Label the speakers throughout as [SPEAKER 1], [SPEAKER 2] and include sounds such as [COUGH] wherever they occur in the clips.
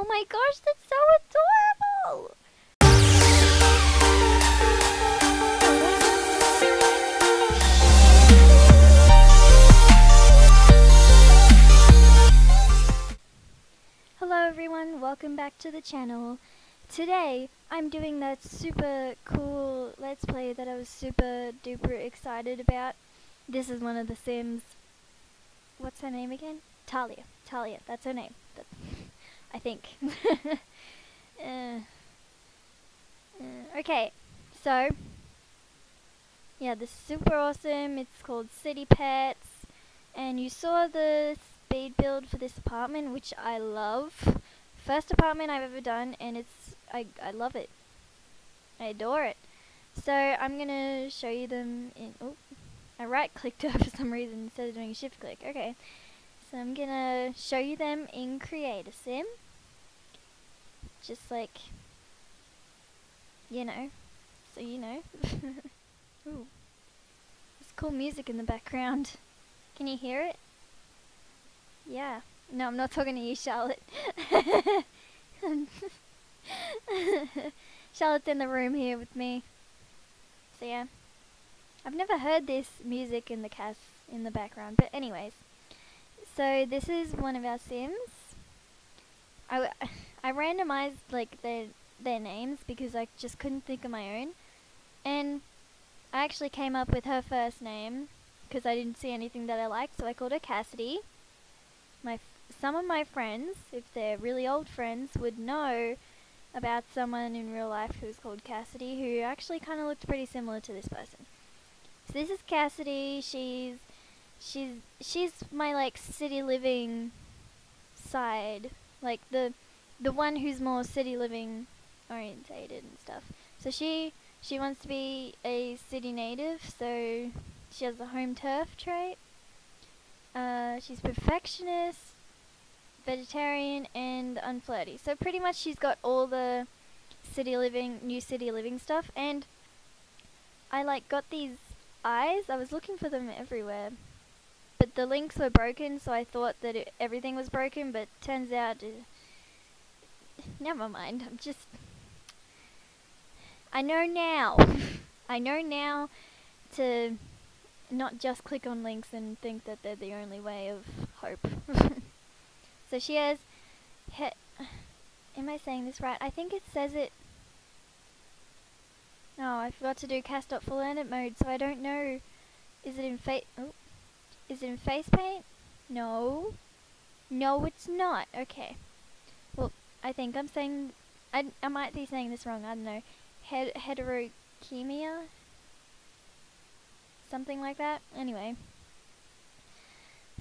[SPEAKER 1] Oh my gosh, that's so adorable! Hello everyone, welcome back to the channel. Today, I'm doing that super cool Let's Play that I was super duper excited about. This is one of the Sims. What's her name again? Talia. Talia, that's her name. That's, I think. [LAUGHS] uh, uh, okay, so, yeah, this is super awesome. It's called City Pets. And you saw the speed build for this apartment, which I love. First apartment I've ever done, and it's I I love it. I adore it. So I'm gonna show you them in. Oh, I right clicked it [LAUGHS] for some reason instead of doing a shift click. Okay, so I'm gonna show you them in Create a Sim. Just like you know, so you know. [LAUGHS] Ooh, there's cool music in the background. Can you hear it? Yeah. No, I'm not talking to you, Charlotte. [LAUGHS] Charlotte's in the room here with me. So yeah. I've never heard this music in the cast in the background, but anyways. So this is one of our Sims. I, [SIGHS] I randomized like their their names because I just couldn't think of my own, and I actually came up with her first name because I didn't see anything that I liked, so I called her Cassidy. My some of my friends, if they're really old friends, would know about someone in real life who's called Cassidy, who actually kind of looked pretty similar to this person. So this is Cassidy. She's she's she's my like city living side, like the the one who's more city living orientated and stuff. So she she wants to be a city native, so she has the home turf trait. Uh, she's perfectionist, vegetarian, and unflirty. So pretty much she's got all the city living, new city living stuff. And I like got these eyes. I was looking for them everywhere, but the links were broken. So I thought that it, everything was broken, but turns out, uh, never mind. I'm just. I know now. [LAUGHS] I know now to not just click on links and think that they're the only way of hope. [LAUGHS] so she has, am I saying this right? I think it says it, no, oh, I forgot to do cast.full edit mode, so I don't know, is it in face, oh, is it in face paint? No, no it's not, okay. Well, I think I'm saying, I, I might be saying this wrong, I don't know, Het heterochemia? something like that. Anyway,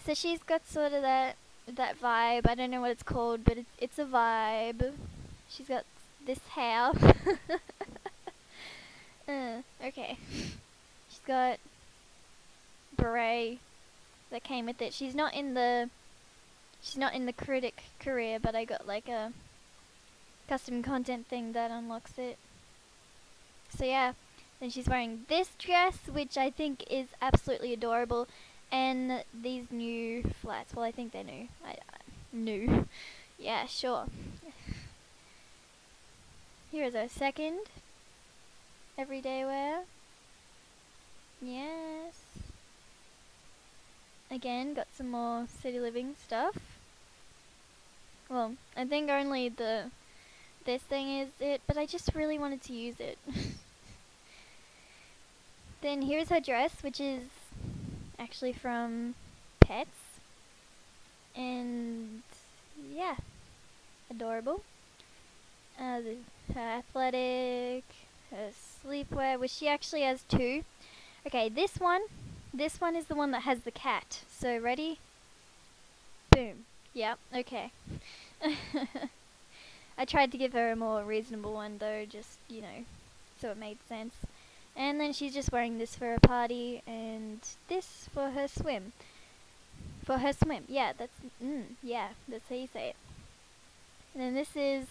[SPEAKER 1] so she's got sort of that that vibe. I don't know what it's called, but it's it's a vibe. She's got this hair. [LAUGHS] uh, okay, she's got beret that came with it. She's not in the she's not in the critic career, but I got like a custom content thing that unlocks it. So yeah. Then she's wearing this dress, which I think is absolutely adorable. And these new flats. Well, I think they're new. I, I, new. [LAUGHS] yeah, sure. [SIGHS] Here is our second everyday wear. Yes. Again, got some more city living stuff. Well, I think only the this thing is it, but I just really wanted to use it. [LAUGHS] Then here's her dress, which is actually from Pets. And yeah, adorable. Uh, her athletic, her sleepwear, which she actually has two. Okay, this one, this one is the one that has the cat. So ready? Boom. Yep, okay. [LAUGHS] I tried to give her a more reasonable one though, just, you know, so it made sense. And then she's just wearing this for a party and this for her swim. For her swim. Yeah, that's, mm, yeah, that's how you say it. And then this is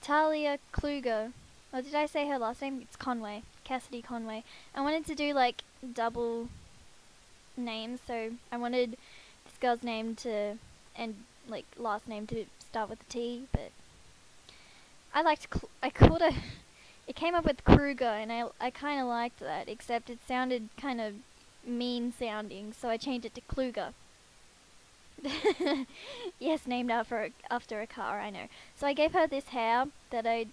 [SPEAKER 1] Talia Kluger. Or did I say her last name? It's Conway. Cassidy Conway. I wanted to do like double names, so I wanted this girl's name to, and like last name to start with a T, but I liked, I called her, [LAUGHS] it came up with Kruger, and I, I kind of liked that, except it sounded kind of mean sounding, so I changed it to Kluger. [LAUGHS] yes, named after a, after a car, I know. So I gave her this hair that I,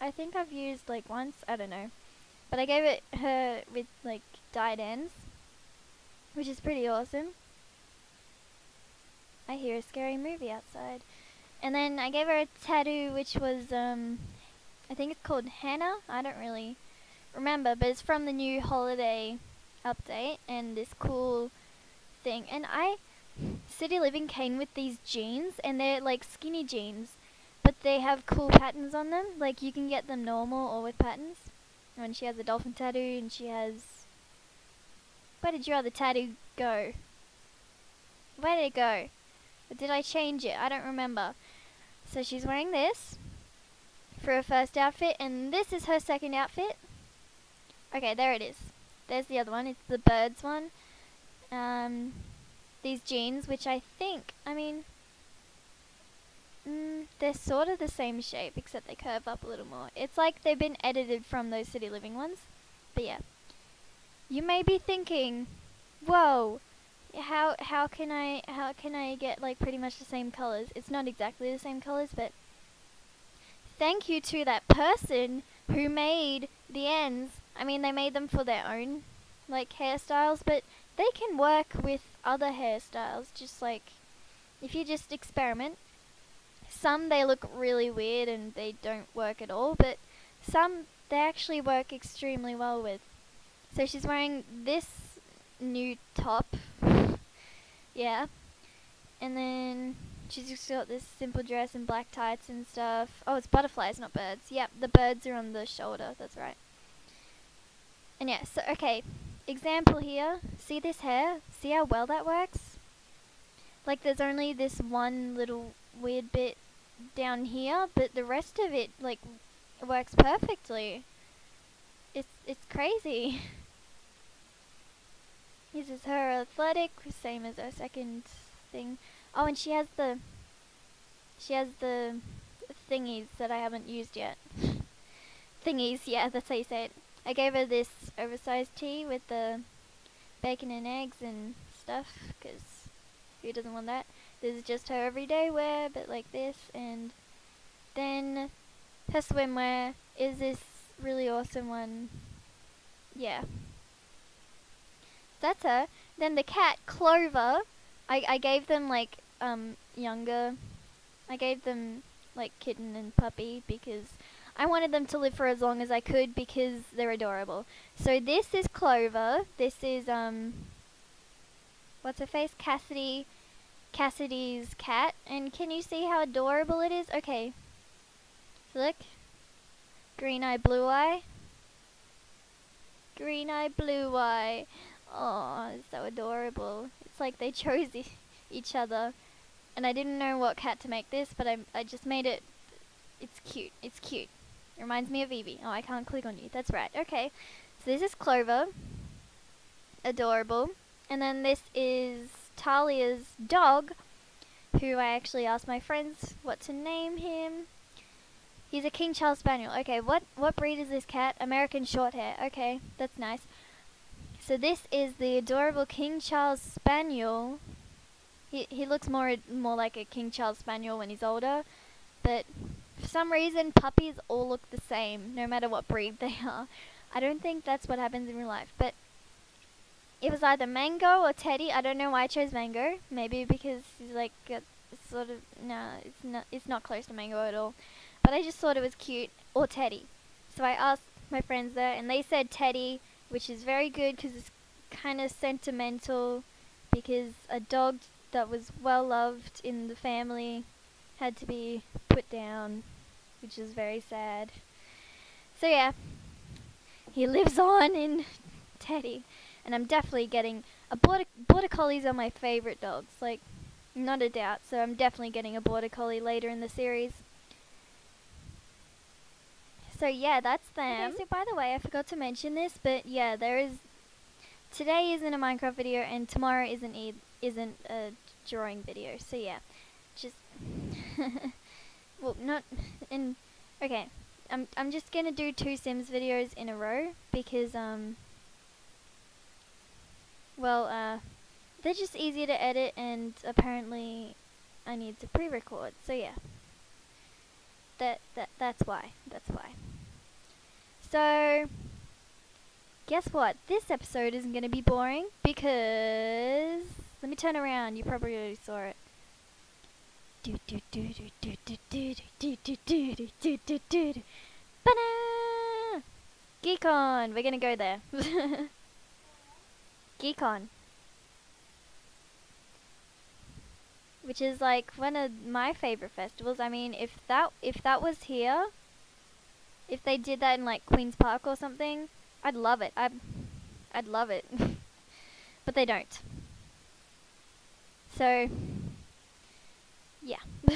[SPEAKER 1] I think I've used like once, I don't know. But I gave it her with like dyed ends, which is pretty awesome. I hear a scary movie outside. And then I gave her a tattoo which was, um, I think it's called Hannah. I don't really remember, but it's from the new holiday update and this cool thing. And I, City Living came with these jeans and they're like skinny jeans, but they have cool patterns on them. Like you can get them normal or with patterns. And she has a dolphin tattoo and she has, where did your other tattoo go? Where did it go? Or did I change it? I don't remember. So she's wearing this for her first outfit, and this is her second outfit. Okay, there it is. There's the other one. It's the birds one. Um, these jeans, which I think, I mean, mm, they're sort of the same shape, except they curve up a little more. It's like they've been edited from those City Living ones. But yeah. You may be thinking, whoa, how how can I how can I get like pretty much the same colors? It's not exactly the same colors, but thank you to that person who made the ends. I mean, they made them for their own like hairstyles, but they can work with other hairstyles. Just like if you just experiment. Some they look really weird and they don't work at all, but some they actually work extremely well with. So she's wearing this new top yeah. And then she's just got this simple dress and black tights and stuff. Oh, it's butterflies, not birds. Yep, the birds are on the shoulder. That's right. And yeah, so, okay. Example here. See this hair? See how well that works? Like, there's only this one little weird bit down here, but the rest of it, like, works perfectly. It's, it's crazy. [LAUGHS] This is her athletic, same as her second thing. Oh, and she has the she has the thingies that I haven't used yet. [LAUGHS] thingies, yeah, that's how you say it. I gave her this oversized tee with the bacon and eggs and stuff, because who doesn't want that? This is just her everyday wear, but like this, and then her swimwear is this really awesome one. Yeah Then the cat, Clover, I, I gave them like um younger, I gave them like kitten and puppy because I wanted them to live for as long as I could because they're adorable. So this is Clover. This is um, what's her face? Cassidy, Cassidy's cat. And can you see how adorable it is? Okay. Look. Green eye, blue eye. Green eye, blue eye. Oh, it's so adorable. It's like they [LAUGHS] chose e each other. And I didn't know what cat to make this, but I, I just made it. It's cute. It's cute. It reminds me of Evie. Oh, I can't click on you. That's right. Okay. So this is Clover. Adorable. And then this is Talia's dog, who I actually asked my friends what to name him. He's a King Charles Spaniel. Okay, what, what breed is this cat? American Shorthair. Okay, that's nice. So this is the adorable King Charles Spaniel. He he looks more more like a King Charles Spaniel when he's older, but for some reason puppies all look the same no matter what breed they [LAUGHS] are. I don't think that's what happens in real life, but it was either Mango or Teddy. I don't know why I chose Mango. Maybe because he's like sort of no, it's not it's not close to Mango at all. But I just thought it was cute or Teddy. So I asked my friends there, and they said Teddy which is very good because it's kind of sentimental because a dog that was well loved in the family had to be put down, which is very sad. So yeah, he lives on in Teddy, and I'm definitely getting a border border collies are my favorite dogs, like not a doubt. So I'm definitely getting a border collie later in the series. So yeah, that's them. Okay, so by the way, I forgot to mention this, but yeah, there is today isn't a Minecraft video and tomorrow isn't e isn't a drawing video. So yeah, just [LAUGHS] well, not in okay. I'm I'm just gonna do two Sims videos in a row because um well uh they're just easier to edit and apparently I need to pre-record. So yeah. That that that's why. That's why. So, guess what? This episode isn't going to be boring because. Let me turn around, you probably already saw it. GeekCon! We're gonna go there. GeekCon. Which is like one of my favorite festivals. I mean, if that if that was here, if they did that in like Queen's Park or something, I'd love it. I'd I'd love it. [LAUGHS] but they don't. So yeah. [LAUGHS]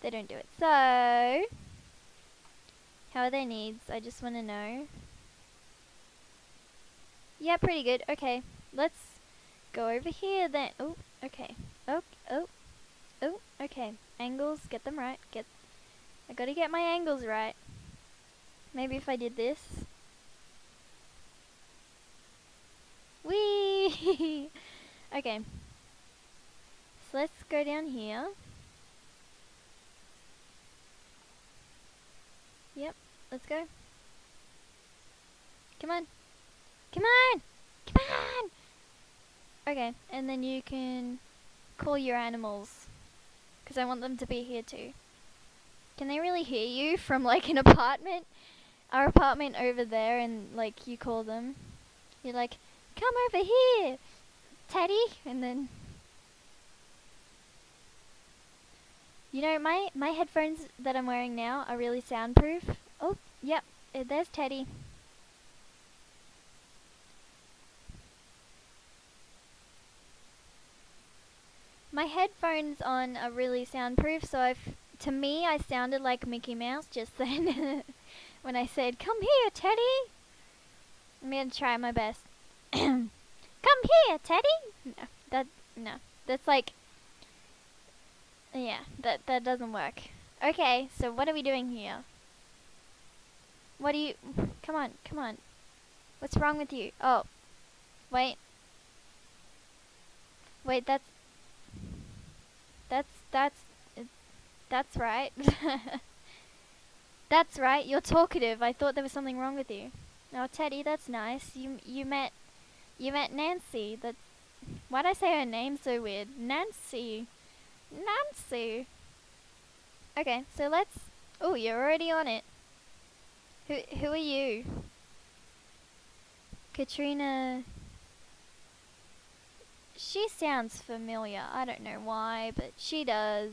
[SPEAKER 1] they don't do it. So how are their needs? I just want to know. Yeah, pretty good. Okay. Let's go over here then. Oh, okay. Oh, oh. Oh, okay. Angles, get them right. Get I got to get my angles right. Maybe if I did this. Whee! [LAUGHS] okay. So let's go down here. Yep, let's go. Come on. Come on! Come on! Okay, and then you can call your animals. Because I want them to be here too. Can they really hear you from like an apartment? Our apartment over there and like you call them. You're like, come over here, Teddy, and then you know my my headphones that I'm wearing now are really soundproof. Oh, yep, uh, there's Teddy. My headphones on are really soundproof, so I've to me I sounded like Mickey Mouse just [LAUGHS] then when I said, "Come here, Teddy." I'm gonna try my best. [CLEARS THROAT] Come here, Teddy. No, that no, that's like, yeah, that that doesn't work. Okay, so what are we doing here? What do you? Come on, come on. What's wrong with you? Oh, wait, wait. That's that's that's that's right. [LAUGHS] that's right. You're talkative. I thought there was something wrong with you. Oh, Teddy, that's nice. You you met you met Nancy. That why'd I say her name so weird? Nancy. Nancy. Okay, so let's. Oh, you're already on it. Who who are you? Katrina. She sounds familiar. I don't know why, but she does.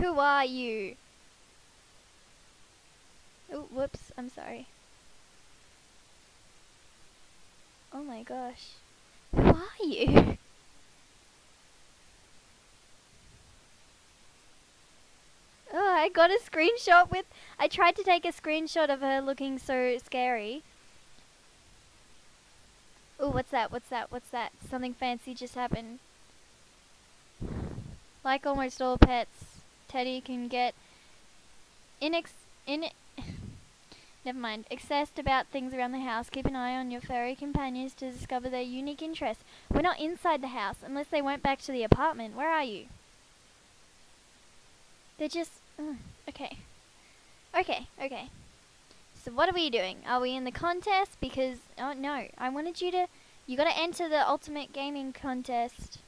[SPEAKER 1] Who are you? Oh, whoops. I'm sorry. Oh my gosh. Who are you? [LAUGHS] oh, I got a screenshot with... I tried to take a screenshot of her looking so scary. Oh, what's that? What's that? What's that? Something fancy just happened. Like almost all pets, Teddy can get inex... In [LAUGHS] Never mind. Obsessed about things around the house. Keep an eye on your furry companions to discover their unique interests. We're not inside the house, unless they went back to the apartment. Where are you? They're just... Uh, okay. Okay, okay. So what are we doing? Are we in the contest? Because... Oh, no. I wanted you to... You gotta enter the Ultimate Gaming Contest.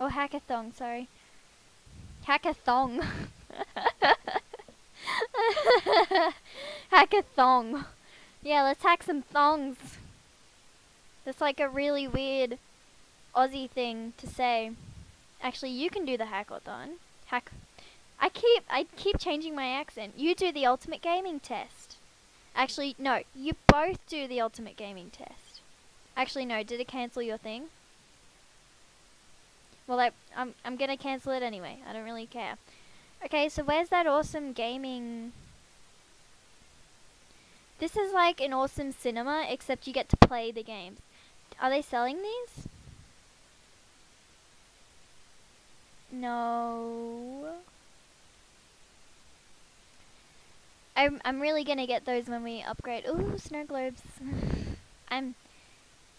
[SPEAKER 1] Or Hackathon, sorry. Hackathon. hack a thong. Yeah, let's hack some thongs. That's like a really weird Aussie thing to say. Actually, you can do the hackathon. Hack. I keep I keep changing my accent. You do the ultimate gaming test. Actually, no. You both do the ultimate gaming test. Actually, no. Did it cancel your thing? Well, I, I'm I'm gonna cancel it anyway. I don't really care. Okay, so where's that awesome gaming... This is like an awesome cinema, except you get to play the games. Are they selling these? No. I'm I'm really gonna get those when we upgrade. Ooh, snow globes. [LAUGHS] I'm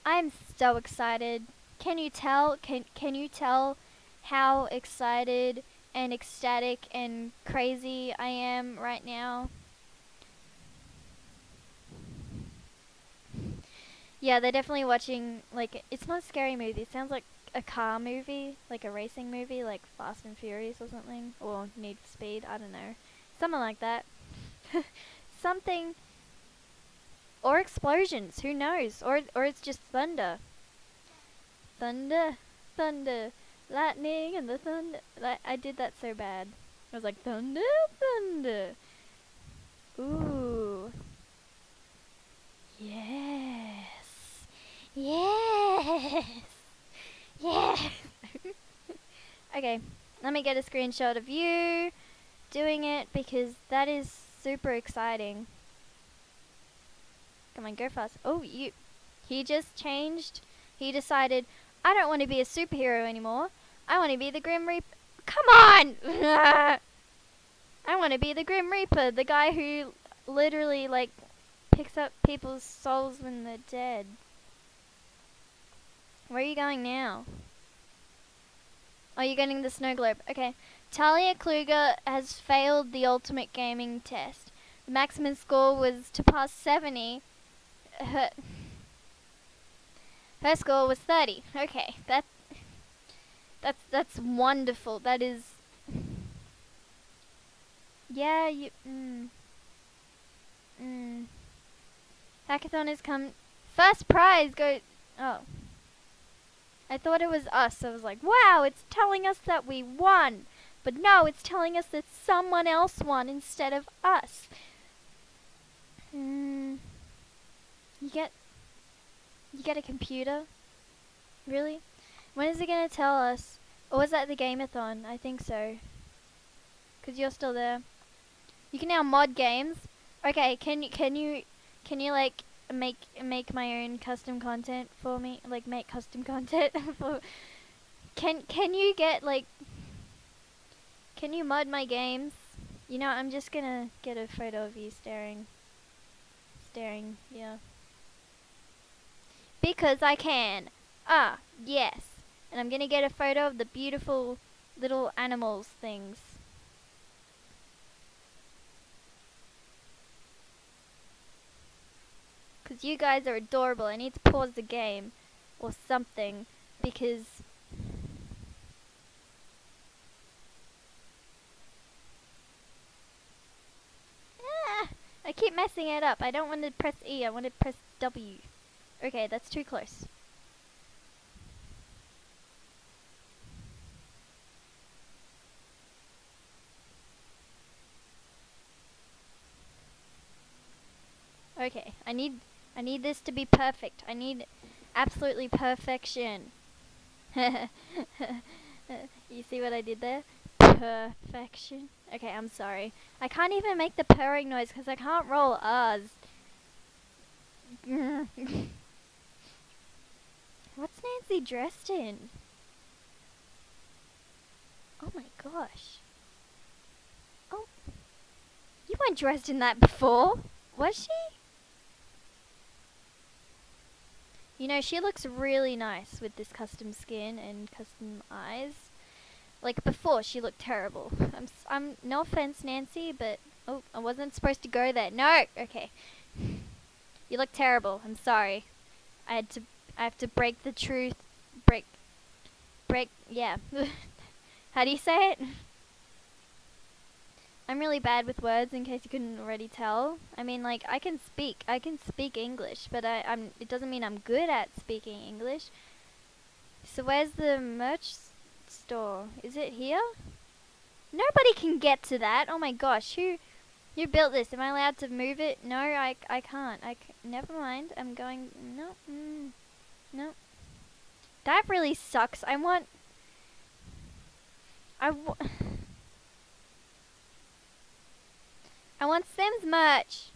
[SPEAKER 1] I'm so excited. Can you tell? Can can you tell how excited and ecstatic and crazy I am right now? Yeah, they're definitely watching like it's not a scary movie. It sounds like a car movie, like a racing movie, like Fast and Furious or something, or Need for Speed. I don't know, something like that. [LAUGHS] something, or explosions. Who knows? Or or it's just thunder. Thunder, thunder, lightning and the thunder. Like I did that so bad. I was like thunder, thunder. Ooh. Yes. Yes. Yes. [LAUGHS] okay, let me get a screenshot of you doing it because that is super exciting. Come on, go fast. Oh, you. He just changed. He decided, I don't want to be a superhero anymore. I want to be the Grim Reaper. Come on! [LAUGHS] I want to be the Grim Reaper, the guy who literally, like, picks up people's souls when they're dead. Where are you going now? Oh, are you getting the snow globe? Okay. Talia Kluger has failed the ultimate gaming test. The maximum score was to pass 70. Her, her score was 30. Okay, that that's that's wonderful. That is Yeah, you mm. Mm. Hackathon has come first prize go oh I thought it was us. I was like, wow, it's telling us that we won. But no, it's telling us that someone else won instead of us. Hmm. You get... You get a computer? Really? When is it going to tell us? Or was that the Gameathon? I think so. Because you're still there. You can now mod games. Okay, can you, can you, can you like make make my own custom content for me like make custom [LAUGHS] content for can can you get like can you mod my games you know i'm just gonna get a photo of you staring staring yeah because i can ah yes and i'm gonna get a photo of the beautiful little animals things Because you guys are adorable. I need to pause the game or something because ah, I keep messing it up. I don't want to press E. I want to press W. Okay, that's too close. Okay, I need I need this to be perfect. I need absolutely perfection. [LAUGHS] you see what I did there? Perfection. Okay, I'm sorry. I can't even make the purring noise because I can't roll R's. [LAUGHS] What's Nancy dressed in? Oh my gosh. Oh. You weren't dressed in that before, was she? You know, she looks really nice with this custom skin and custom eyes. Like before, she looked terrible. I'm, I'm no offense, Nancy, but oh, I wasn't supposed to go there. No, okay. You look terrible. I'm sorry. I had to. I have to break the truth. Break. Break. Yeah. [LAUGHS] How do you say it? I'm really bad with words in case you couldn't already tell. I mean like I can speak. I can speak English, but I I'm it doesn't mean I'm good at speaking English. So where's the merch store? Is it here? Nobody can get to that. Oh my gosh. Who who built this? Am I allowed to move it? No, I I can't. I c never mind. I'm going no. Mm, no. That really sucks. I want... I want... [SIGHS] Want Sims merch!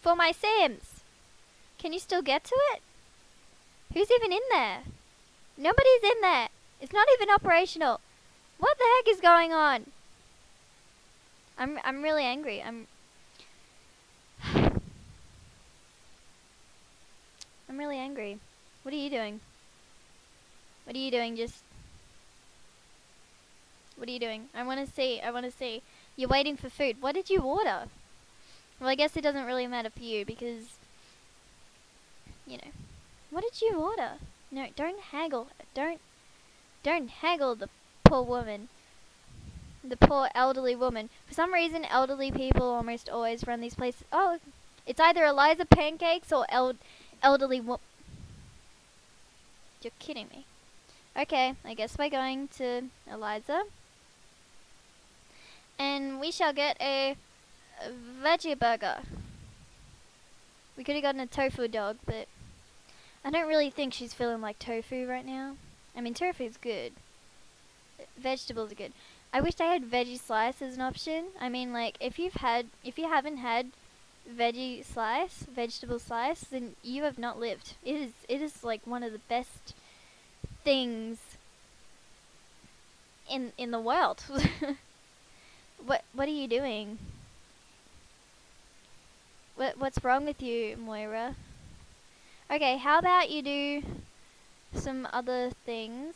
[SPEAKER 1] For my Sims! Can you still get to it? Who's even in there? Nobody's in there! It's not even operational! What the heck is going on? I'm, I'm really angry. I'm... [SIGHS] I'm really angry. What are you doing? What are you doing? Just. What are you doing? I want to see. I want to see. You're waiting for food. What did you order? Well, I guess it doesn't really matter for you because. You know. What did you order? No, don't haggle. Don't. Don't haggle the poor woman. The poor elderly woman. For some reason, elderly people almost always run these places. Oh, it's either Eliza Pancakes or el elderly wo- You're kidding me. Okay, I guess we're going to Eliza. And we shall get a, veggie burger. We could have gotten a tofu dog, but I don't really think she's feeling like tofu right now. I mean, tofu's good. Vegetables are good. I wish I had veggie slice as an option. I mean, like, if you've had, if you haven't had veggie slice, vegetable slice, then you have not lived. It is, it is like one of the best things in in the world. [LAUGHS] what what are you doing? What what's wrong with you, Moira? Okay, how about you do some other things?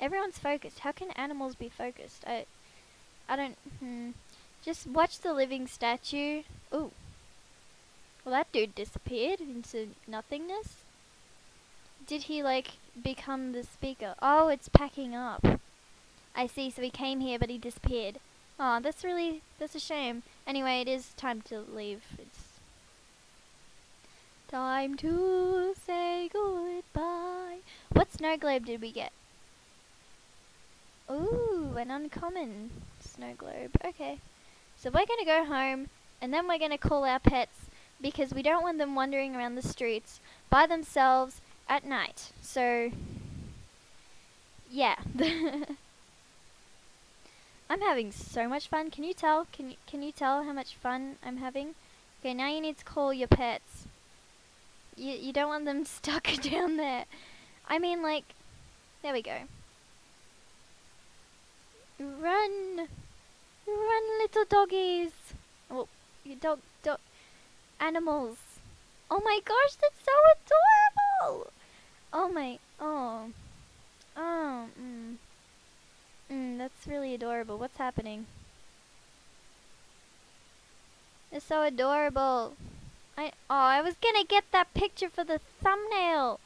[SPEAKER 1] Everyone's focused. How can animals be focused? I I don't hmm. Just watch the living statue. Ooh. Well, that dude disappeared into nothingness. Did he, like, become the speaker? Oh, it's packing up. I see, so he came here, but he disappeared. Oh, that's really, that's a shame. Anyway, it is time to leave. It's time to say goodbye. What snow globe did we get? Ooh, an uncommon snow globe. Okay. So we're going to go home, and then we're going to call our pets because we don't want them wandering around the streets by themselves at night. So, yeah. [LAUGHS] I'm having so much fun. Can you tell? Can you, can you tell how much fun I'm having? Okay, now you need to call your pets. You you don't want them [LAUGHS] stuck down there. I mean like there we go. Run! Run little doggies! Oh, you dog dog animals. Oh my gosh, that's so adorable! Oh my oh. Oh, mm. Mm, that's really adorable. What's happening? It's so adorable. I oh, I was gonna get that picture for the thumbnail.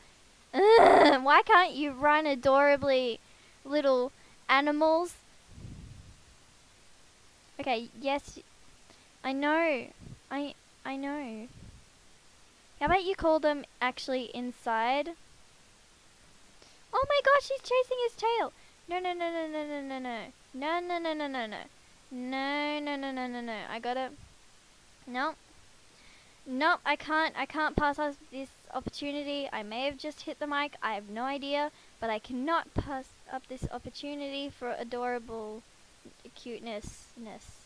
[SPEAKER 1] Why can't you run adorably, little animals? Okay, yes, I know. I I know. How about you call them actually inside? Oh my gosh, he's chasing his tail. No, no, no, no, no, no, no, no. No, no, no, no, no, no. No, no, no, no, no, no. I gotta... No. Nope, I can't, I can't pass up this opportunity. I may have just hit the mic. I have no idea. But I cannot pass up this opportunity for adorable cuteness. Ness.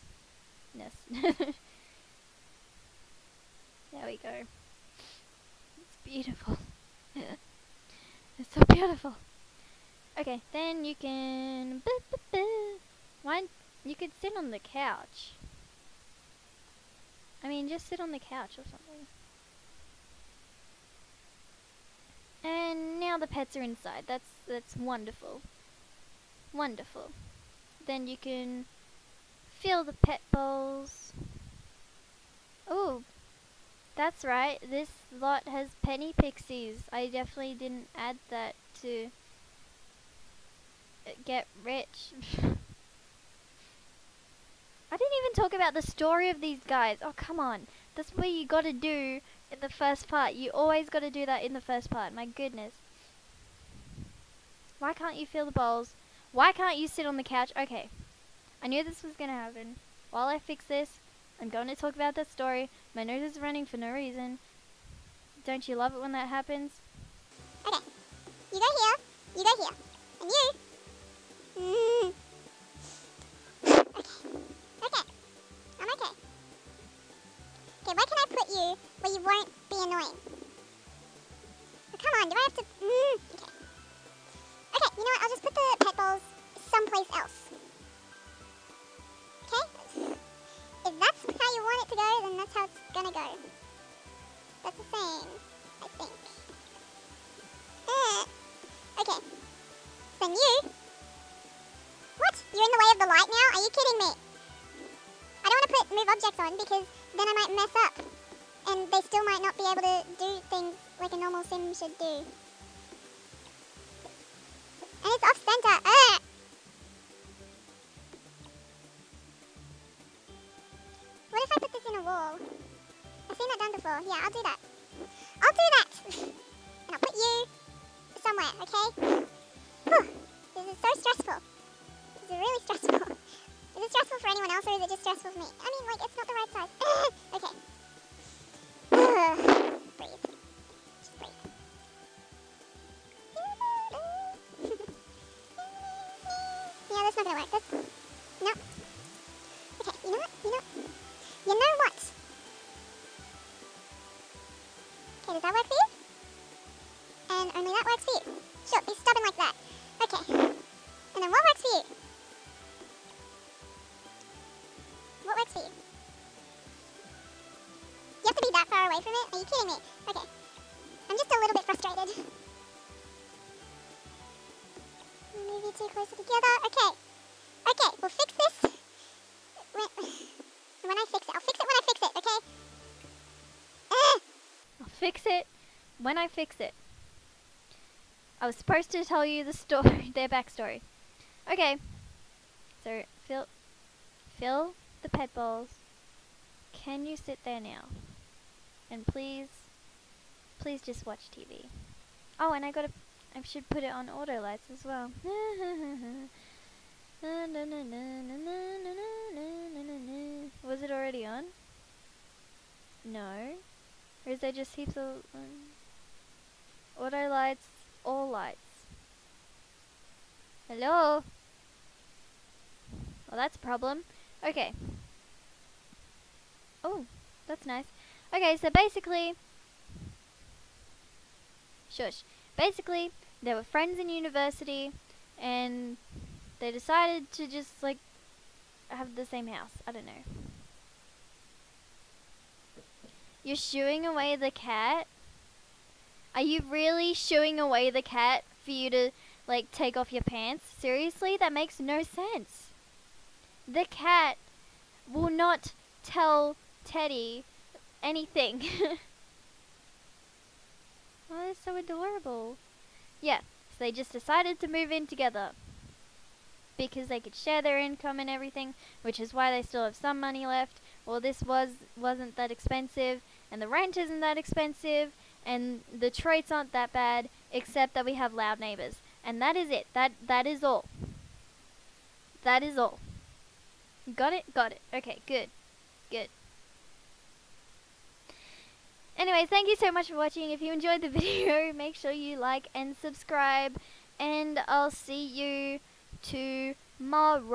[SPEAKER 1] There we go. It's beautiful. [LAUGHS] it's so beautiful. Okay, then you can. Why? You could sit on the couch. I mean, just sit on the couch or something. And now the pets are inside. That's that's wonderful. Wonderful. Then you can fill the pet bowls. Oh, that's right. This lot has penny pixies. I definitely didn't add that to uh, get rich. [LAUGHS] I didn't even talk about the story of these guys. Oh, come on. That's what you gotta do in the first part. You always gotta do that in the first part. My goodness. Why can't you feel the bowls? Why can't you sit on the couch? Okay. I knew this was gonna happen. While I fix this, I'm going to talk about that story. My nose is running for no reason. Don't you love it when that happens?
[SPEAKER 2] Okay. You go here. You go here. And you Mm. Okay. Okay. I'm okay. Okay, where can I put you where you won't be annoying? Oh, come on, do I have to... Mm. Okay. Okay, you know what? I'll just put the pet balls someplace else. if that's how you want it to go, then that's how it's gonna go. That's the same, I think. Eh. Okay. Then you... What? You're in the way of the light now? Are you kidding me? I don't want to put move objects on because then I might mess up. And they still might not be able to do things like a normal sim should do. And it's off center. Eh. I've seen that done before. Yeah, I'll do that. I'll do that. [LAUGHS] and I'll put you somewhere, okay? Whew. This is so stressful. This is really [LAUGHS] stressful. Is it stressful for anyone else or is it just stressful for me? I mean, like, it's not the right size. [LAUGHS] okay. [SIGHS] yeah, that's not gonna work. That's... No. Okay, you know what? You know You know what? Does that work for you? And only that works for you. Sure, be stubborn like that. Okay. And then what works for you? What works for you? You have to be that far away from it? Are you kidding me? Okay. I'm just a little bit frustrated. Move you two closer together. Okay. Okay, we'll fix this. When, when I fix
[SPEAKER 1] fix it when I fix it. I was supposed to tell you the [LAUGHS] story, their backstory. Okay. So fill, fill the pet balls. Can you sit there now? And please, please just watch TV. Oh, and I gotta, I should put it on auto lights as well. [LAUGHS] Was it already on? No. Or is there just heaps of um, auto lights, all lights? Hello? Well, that's a problem. Okay. Oh, that's nice. Okay, so basically, shush. Basically, they were friends in university, and they decided to just like have the same house. I don't know. You're shooing away the cat? Are you really shooing away the cat for you to like take off your pants? Seriously? That makes no sense. The cat will not tell Teddy anything. [LAUGHS] oh, that's so adorable. Yeah, so they just decided to move in together. Because they could share their income and everything, which is why they still have some money left. Well, this was wasn't that expensive, and the rent isn't that expensive, and the traits aren't that bad, except that we have loud neighbors. And that is it. That that is all. That is all. Got it? Got it. Okay, good. Good. Anyways, thank you so much for watching. If you enjoyed the [LAUGHS] video, make sure you like and subscribe. And I'll see you tomorrow.